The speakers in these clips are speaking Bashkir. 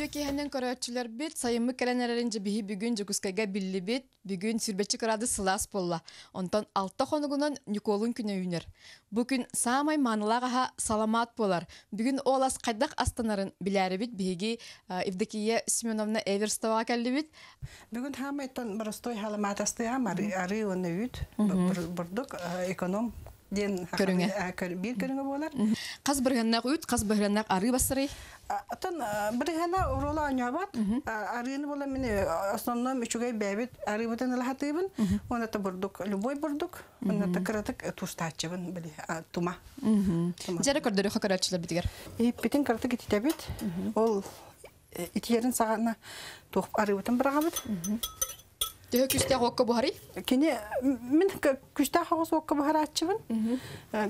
Төкеһенен көрәтчүләр бит сайымы кәләнәрен биһи бүгүн жукускайга билли бит бүгүн сүрбәтчи кырады сылас болла. Онтон алта хонугунан Николун күнө үнер. Бу күн самай манылагаха саламат болар. Бүгүн олас кайдак астанарын биләре бит биһиги Евдокия Семеновна Эверстова кәлли бит. Бүгін хамайтан простой халаматасты ам ары ары оны үт бурдук эконом ден Көрүңе. бир көрүңө болар. Каз биргәннәк үт, каз биргәннәк ары басырый. Атын бир гана урола анябат. Арыны бола мене основном үчүгэй бәбит ары бутан лахатыбын. Оны та бурдук любой бурдук. Оны та кратык тустачыбын биле тума. Жәрә көрдөрө хакарачылар битигер. И битин кратык итебит. Ол иттерин сагана тух ары бутан бирагабыт. Төһө күстә гокка бухари. Кини мен күстә хагыс окка бахарачыбын.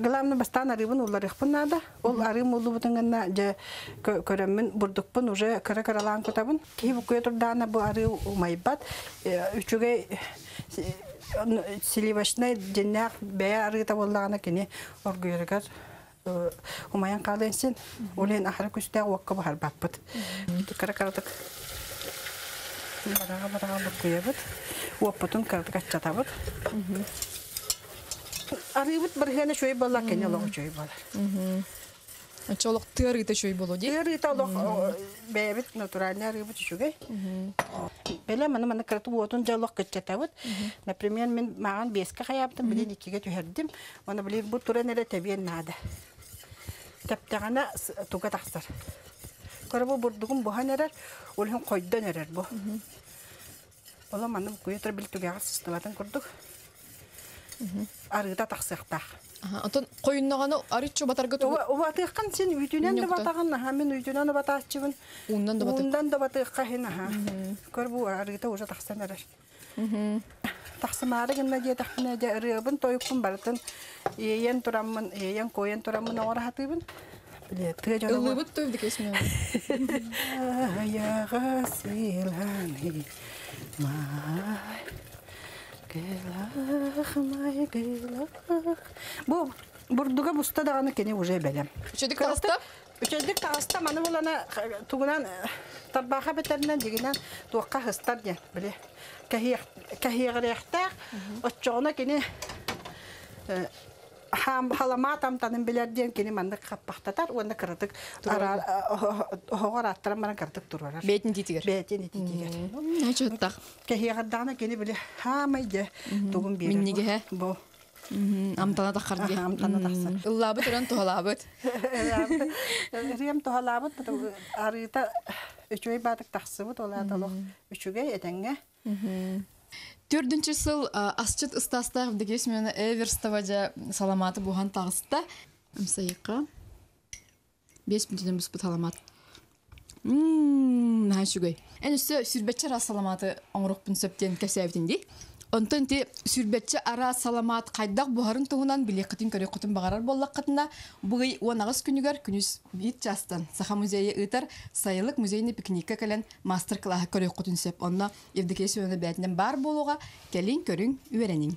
Главный бастан арыбын улар ихпынада. Ол арым улу бутынгана же көрөммүн бурдукпун уже кара каралан котабын. Ки бу көтөрдана бу ары умайбат. Үчүгө силивашнай деннак бе ары табыллагана кини оргуйргар умаян калынсын. Олен ахыр күстә окка бахарбаппыт. Кара каратык барага барага бут куябыт уоппутун карды каччатабыт арыйбыт барыгана чөй балла кене лого чөй бала Чолок тыр ите чөй болу ди. Тыырыта лог бэбит натуральный арыйбыт чүгэй беле мана мана кырты уотун жалок каччатабыт например мен маған беске каяптым билен икиге түһердим оны биле бу туран эле тебиен нада таптагана туга Karabo burdugum bohan erer, қойдан koydan erer bu. Ola manı bu kuyutur biltüge ağız sistematan kurduk. Arıda taksıqtaq. Отон койуннаганы арыччу батарга тугу. Убатыккан сен батағын, мен үйтүнен батачыбын. Да батык. Ундан да батыкка хен аха. Турамын. Ылыбыт тövdük esme. Ayağa silani may. Gılah may gılah. Bu burduga busta dağını kene уже бәлем. Үчөдүк tağısta? Үчөдүк tağısta manı хам халаматам танын билерден кини мандык каппактатар онда кырдык ара хогор аттарам бара кырдык турар Бетин титигер. бетин итигер Начоттак. кехиягардана кини биле хамайде тугун бир Минниге, хэ? бу Амтана тахар ди. Аха, амтана тахсар. Ыллабыт өрөн тухалабыт. Рем тохалабыт арыта үчөй батык тахсыбыт олаталык үчүгө этеңге Төрдінші сыл асчыт ыстастар дегес мені Эверстова жа саламаты бұған тағысты. Мсайыққа. Бес мүнтінен бұспы таламат. Ммм, нәшігөй. Әнісі сүрбетші расаламаты оңырық бүн сөптен кәсі әвден. Онтон те сүрбетчі ара саламат қайдақ бұғарын тұғынан білекқетін көрек құтын бағарар боллаққытына бұғый онағыз күнігер күніз бит жастан Саха музейі ұйтар сайылық музейіне пикникке келен мастер класс көрек құтын сеп. Онна Евдокия Сүйені бар болуға кәлін көрің үйеренің.